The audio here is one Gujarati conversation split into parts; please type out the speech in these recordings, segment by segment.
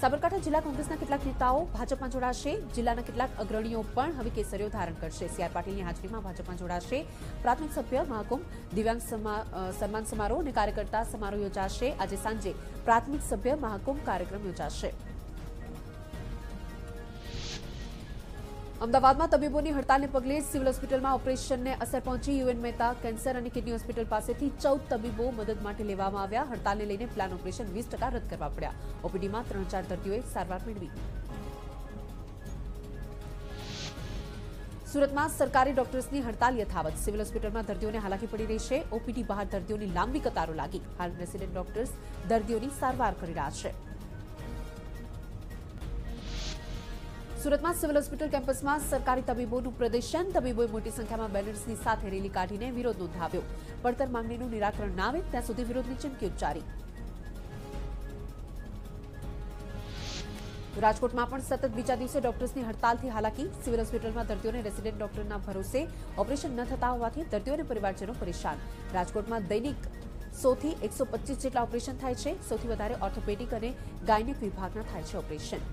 સાબરકાંઠા જિલ્લા કોંગ્રેસના કેટલાક નેતાઓ ભાજપમાં જોડાશે, જિલ્લાના કેટલાક અગ્રણીઓ પણ હવે કેસરીઓ ધારણ કરશે. સીઆર પાટીલની હાજરીમાં ભાજપમાં જોડાશે પ્રાથમિક સભ્ય મહાકુંભ, દિવ્યાંગ સન્માન સમારોહ અને કાર્યકર્તા સમારોહ યોજાશે. આજે સાંજે પ્રાથમિક સભ્ય મહાકુંભ કાર્યક્રમ યોજાશે. અમદાવાદમાં તબીબોની હડતાલને પગલે સિવિલ હોસ્પિટલમાં ઓપરેશનને અસર પહોંચી. યુએન મહેતા કેન્સર અને કિડની હોસ્પિટલ પાસેથી ચૌદ તબીબો મદદ માટે લેવામાં આવ્યા. હડતાલને લઈને પ્લાન ઓપરેશન વીસ ટકા રદ કરવા પડ્યા. ઓપીડીમાં ત્રણ ચાર દર્દીઓએ સારવાર મેળવી. સુરતમાં સરકારી ડોક્ટર્સની હડતાલ યથાવત. સિવિલ હોસ્પિટલમાં દર્દીઓને હાલાકી પડી રહી છે. ઓપીડી બહાર દર્દીઓની લાંબી કતારો લાગી. હાલ રેસિડેન્ટ ડોક્ટર્સ દર્દીઓની સારવાર કરી રહ્યા છે. સુરતમાં સિવિલ હોસ્પિટલ કેમ્પસમાં સરકારી તબીબોનું પ્રદર્શન. તબીબોએ મોટી સંખ્યામાં બેનર્સની સાથે રેલી કાઢીને વિરોધ નોંધાવ્યો. પડતર માંગણીનું નિરાકરણ ના આવે, ત્યાં સુધી વિરોધની ચીમકી ઉચ્ચારી. રાજકોટમાં પણ સતત બીજા દિવસે ડોક્ટર્સની હડતાલથી હાલાકી. સિવિલ હોસ્પિટલમાં દર્દીઓને રેસિડેન્ટ ડોક્ટરના ભરોસે ઓપરેશન ન થતા હોવાથી દર્દીઓ અને પરિવારજનો પરેશાન. રાજકોટમાં દૈનિક સોથી એકસો જેટલા ઓપરેશન થાય છે. સૌથી વધારે ઓર્થોપેડિક અને ગાયનેક વિભાગના થાય છે ઓપરેશન.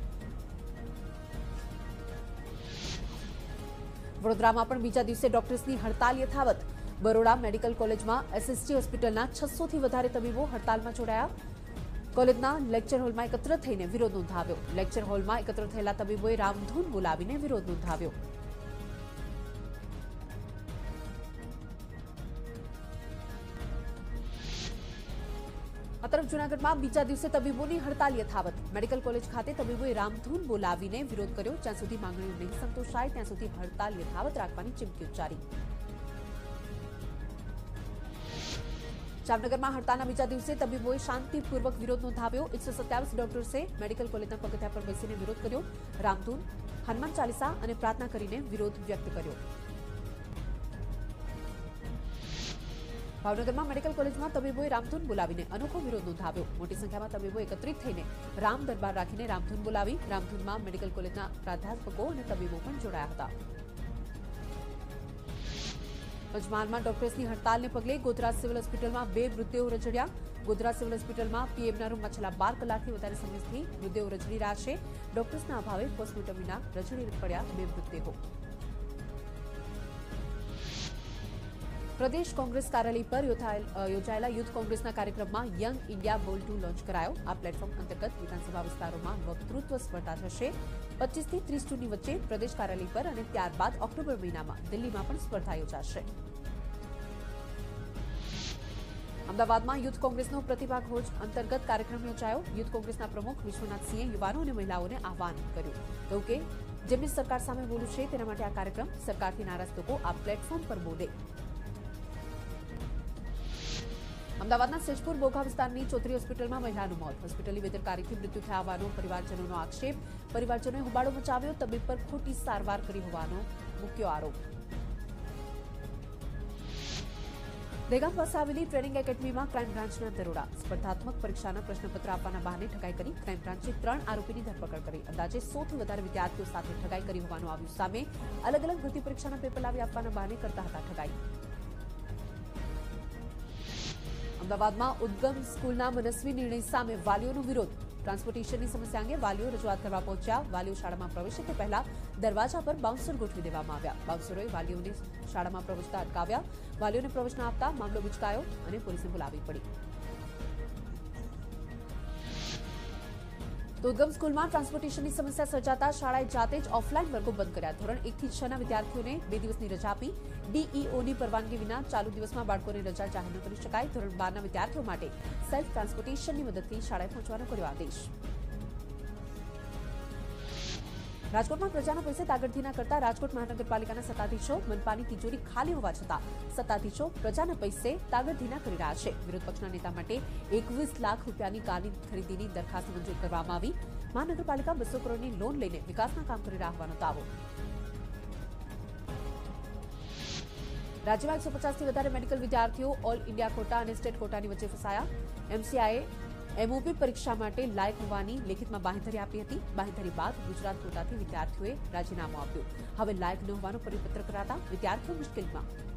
વડોદરામાં પણ બીજા દિવસે ડોક્ટર્સની હડતાલ યથાવત. બરોડા મેડિકલ કોલેજમાં એસએસજી હોસ્પિટલના છસોથી વધારે તબીબો હડતાલમાં જોડાયા. કોલેજના લેક્ચર હોલમાં એકત્ર થઈને વિરોધ નોંધાવ્યો. લેક્ચર હોલમાં એકત્ર થયેલા તબીબોએ રામધૂન બોલાવીને વિરોધ નોંધાવ્યો. આ તરફ જૂનાગઢમાં બીજા દિવસે તબીબોની હડતાલ યથાવત. મેડિકલ કોલેજ ખાતે તબીબોએ રામધૂન બોલાવીને વિરોધ કર્યો. જ્યાં સુધી માંગણીઓ નહીં સંતોષાય, ત્યાં સુધી હડતાલ યથાવત રાખવાની ચીમકી ઉચ્ચારી. જામનગરમાં હડતાલના બીજા દિવસે તબીબોએ શાંતિપૂર્વક વિરોધ નોંધાવ્યો. એકસો સત્યાવીસ ડોક્ટર્સે મેડિકલ કોલેજના પગથિયા પર બેસીને વિરોધ કર્યો. રામધૂન, હનુમાન ચાલીસા અને પ્રાર્થના કરીને વિરોધ વ્યક્ત કર્યો. ભાવનગરમાં મેડિકલ કોલેજમાં તબીબોએ રામધૂન બોલાવીને અનોખો વિરોધ નોંધાવ્યો. મોટી સંખ્યામાં તબીબો એકત્રિત થઈને રામ દરબાર રાખીને રામધૂન બોલાવી રામધૂનમાં મેડિકલ કોલેજના પ્રાધ્યાપકો અને તબીબો પણ જોડાયા હતા. પંચમહાલમાં ડોક્ટર્સની હડતાલને પગલે ગોધરા સિવિલ હોસ્પિટલમાં બે મૃતદેહો રજડ્યા. ગોધરા સિવિલ હોસ્પિટલમાં પીએમના રૂમમાં છેલ્લા બાર કલાકથી વધારે સમયથી મૃતદેહો રજડી રહ્યા છે. ડોક્ટર્સના અભાવે પોસ્ટમોર્ટમ વિના રજડી પડ્યા બે મૃતદેહો. પ્રદેશ કોંગ્રેસ કાર્યાલય પર યોજાયેલા યુથ કોંગ્રેસના કાર્યક્રમમાં Young India Bol two launch કરાયો. આ પ્લેટફોર્મ અંતર્ગત વિધાનસભા વિસ્તારોમાં વક્તૃત્વ સ્પર્ધા થશે. પચીસથી ત્રીસ જૂનની વચ્ચે પ્રદેશ કાર્યાલય પર અને ત્યારબાદ ઓક્ટોબર મહિનામાં દિલ્હીમાં પણ સ્પર્ધા યોજાશે. અમદાવાદમાં યુથ કોંગ્રેસનો પ્રતિભા ખોજ અંતર્ગત કાર્યક્રમ યોજાયો. યુથ કોંગ્રેસના પ્રમુખ વિશ્વનાથસિંહે યુવાનો અને મહિલાઓને આહવાન કર્યું. કહ્યું કે જેમની સરકાર સામે બોલ્યું છે, તેના માટે આ કાર્યક્રમ સરકારથી નારાજ લોકો આ પ્લેટફોર્મ પર બોલે. અમદાવાદના સેજપુર બોઘા વિસ્તારની ચોત્રી હોસ્પિટલમાં મહિલાનું મોત. હોસ્પિટલની બેદરકારીથી મૃત્યુ થયા હોવાનો પરિવારજનોનો આક્ષેપ. પરિવારજનોએ હુબાળો મચાવ્યો, તબીબ પર ખોટી સારવાર કરી હોવાનો મુખ્ય આરોપ. દહેગામ પાસે આવેલી ટ્રેનિંગ એકેડમીમાં ક્રાઇમ બ્રાન્ચના દરોડા. સ્પર્ધાત્મક પરીક્ષાના પ્રશ્નપત્ર આપવાના બહાને ઠગાઈ કરી ક્રાઇમ બ્રાન્ચે ત્રણ આરોપીની ધરપકડ કરી. અંદાજે સોથી વધારે વિદ્યાર્થીઓ સાથે ઠગાઈ કરી હોવાનું આવ્યું સામે અલગ અલગ ભરતી પરીક્ષાના પેપર લાવી આપવાના બહાને કરતા હતા ઠગાઈ. અમદાવાદમાં ઉદ્ગમ સ્કૂલના મનસ્વી નિર્ણય સામે વાલીઓનો વિરોધ. ટ્રાન્સપોર્ટેશનની સમસ્યા અંગે વાલીઓ રજૂઆત કરવા પહોંચ્યા. વાલીઓ શાળામાં પ્રવેશે તે પહેલા દરવાજા પર બાઉન્સર ગોઠવી દેવામાં આવ્યા. બાઉન્સરોએ વાલીઓને શાળામાં પ્રવેશતા અટકાવ્યા. વાલીઓને પ્રવેશ આપતા મામલો ગુચકાયો અને પોલીસને બોલાવી પડી. ઉદ્ગમ સ્કૂલમાં ટ્રાન્સપોર્ટેશનની સમસ્યા સર્જાતા શાળાએ જાતે જ ઓફલાઈન વર્ગો બંધ કર્યા. ધોરણ એકથી છ ના વિદ્યાર્થીઓને બે દિવસની રજા આપી. ડીઈઓની પરવાનગી વિના ચાલુ દિવસમાં બાળકોને રજા જાહેર કરી શકાય. ધોરણ બારના વિદ્યાર્થીઓ માટે સેલ્ફ ટ્રાન્સપોર્ટેશનની મદદથી શાળાએ પહોંચવાનો કર્યો આદેશ. રાજકોટમાં પ્રજાના પૈસે તાગડધીના કરતા રાજકોટ મહાનગરપાલિકાના સત્તાધીશો મનપાની તિજોરી ખાલી હોવા છતાં સત્તાધીશો પ્રજાના પૈસે તાગડધીના કરી રહ્યા છે. વિરોધ પક્ષના નેતા માટે એકવીસ લાખ રૂપિયાની કારની ખરીદીની દરખાસ્ત મંજૂર કરવામાં આવી. મહાનગરપાલિકા બસો કરોડની લોન લઈને વિકાસના કામ કરી રહ્યા હોવાનો દાવો. રાજ્યમાં એકસો પચાસથી વધારે મેડિકલ વિદ્યાર્થીઓ ઓલ ઇન્ડિયા કોટા અને સ્ટેટ કોટાની વચ્ચે ફસાયા. એમસીઆઈએ એમઓપી પરીક્ષા માટે લાયક હોવાની લેખિતમાં બાંહેધરી આપી હતી. બાંહેધરી બાદ ગુજરાત કોટાથી વિદ્યાર્થીઓએ રાજીનામું આપ્યું. હવે લાયક ન હોવાનો પરિપત્ર કરાતા વિદ્યાર્થીઓ મુશ્કેલીમાં.